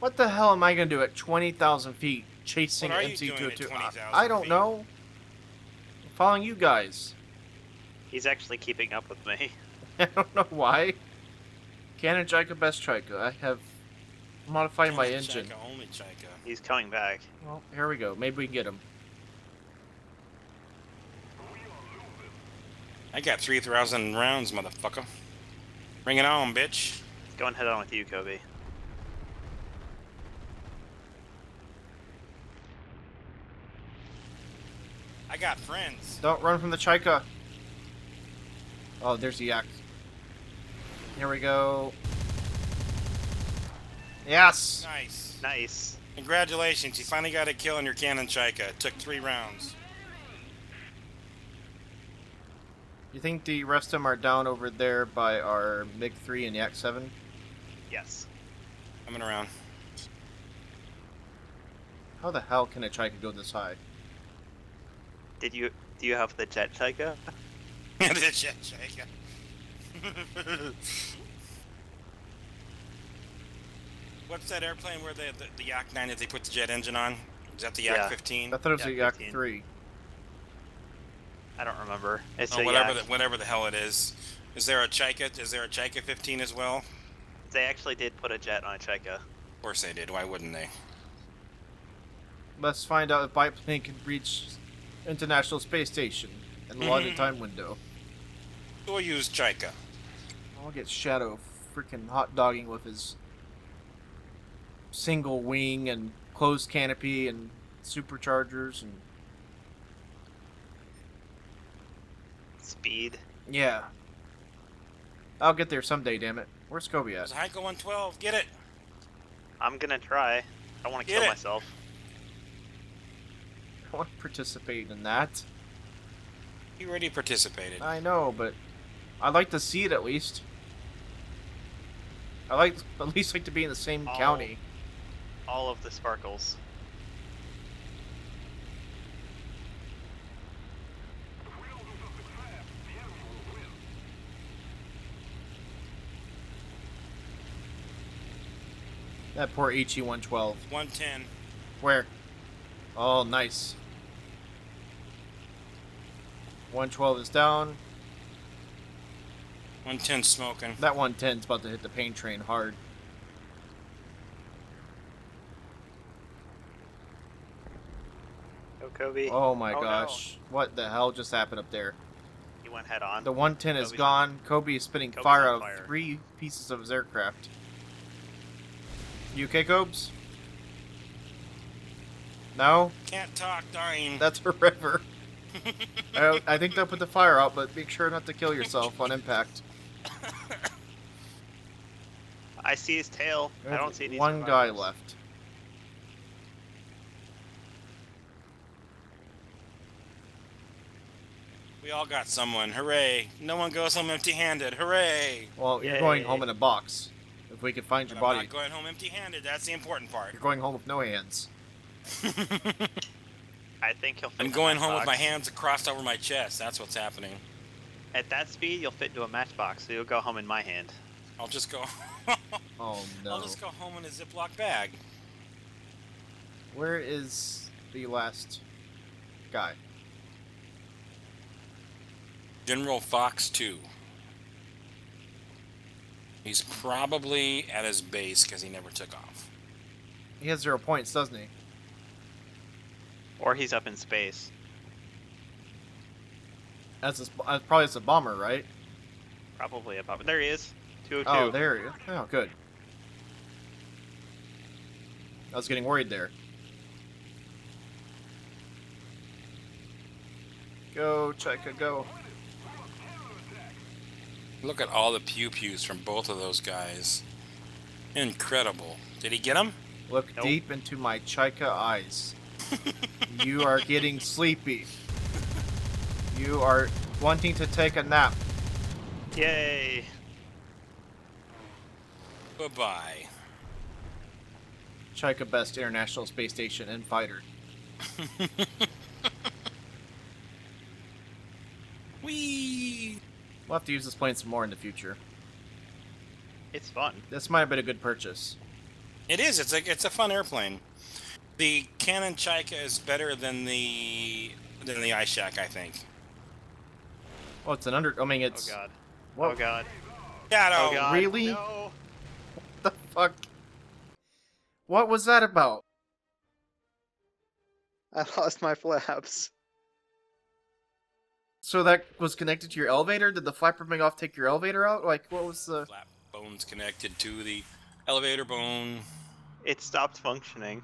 What the hell am I gonna do at 20,000 feet chasing What are you doing at MC202? I, I don't feet? know. I'm following you guys. He's actually keeping up with me. I don't know why. Cannon Chaika Best Trika. I have modified my engine. Chaika, only Chaika. He's coming back. Well, here we go. Maybe we can get him. I got 3,000 rounds, motherfucker. Bring it on, bitch. Go and head on with you, Cobey. I got friends. Don't run from the Chaika. Oh, there's the yak. Here we go. Yes. Nice. Nice. Congratulations, you finally got a kill on your cannon Chaika. It took three rounds. You think the rest of them are down over there by our MiG 3 and Yak 7? Yes. Coming around. How the hell can a Chaika go this high? Did you do you have the jet Chaika? the jet Chaika. What's that airplane where the, the, the Yak 9 that they put the jet engine on? Is that the Yak Yeah. 15? I thought it was Yak a Yak 15. 3. I don't remember. It's Oh, whatever, yak. the, whatever the hell it is. Is there a Chaika? Is there a Chaika 15 as well? They actually did put a jet on a Chaika. Of course they did. Why wouldn't they? Let's find out if biplane can reach International Space Station in the allotted time window. Soyuz Chaika. I'll get Shadow freaking hot dogging with his single wing and closed canopy and superchargers and Speed. yeah. I'll get there someday, damn it. Where's Cobey There's at? a Heinkel 112. Get it. I'm gonna try. I want to Get kill it. myself. I want to participate in that. You already participated. I know, but I'd like to see it at least. I like at least like to be in the same Oh. county. All of the sparkles. That poor HE 112. 110. Where? Oh, nice. 112 is down. 110 smoking. That 110 is about to hit the pain train hard. Oh, Cobey. Oh my Oh, no. gosh. What the hell just happened up there? He went head on. The 110 is Cobey's- gone. Cobey is spitting Cobey's fire out of three pieces of his aircraft. You okay, Cobes? No? Can't talk, dying. That's a river. I, I think they'll put the fire out, but make sure not to kill yourself on impact. I see his tail. I don't see any One guy left. we all got someone. Hooray. No one goes home empty handed. Hooray. Well, you're going home in a box. If we can find But your I'm body, not going home empty handed. That's the important part. you're going home with no hands. I think he'll fit I'm going home with my hands crossed over my chest. That's what's happening. At that speed, you'll fit into a matchbox, so you'll go home in my hand. I'll just go. Oh no. I'll just go home in a Ziploc bag. Where is the last guy? General Fox 2. He's probably at his base because he never took off. He has zero points, doesn't he? Or he's up in space. That's, a, sp- probably as a bomber, right? Probably about. There he is. 202. Oh, oh there he is. Oh, good. I was getting worried there. Go, Chaika, go. Look at all the pew pews from both of those guys. Incredible. Did he get him? Look Nope. deep into my Chaika eyes. You are getting sleepy. You are wanting to take a nap. Yay! Bye bye. Chaika Best International Space Station and fighter. Whee! We'll have to use this plane some more in the future. It's fun. This might have been a good purchase. It is. It's like it's a fun airplane. The Cannon Chaika is better than the than the Ishak, I think. Oh, it's an under. I mean, it's. Oh god. What Oh god. Yeah, Oh god. really? No. the fuck? What was that about? I lost my flaps. So that was connected to your elevator? Did the flapper being off take your elevator out? Like, what was the? Flap bones connected to the elevator bone. It stopped functioning.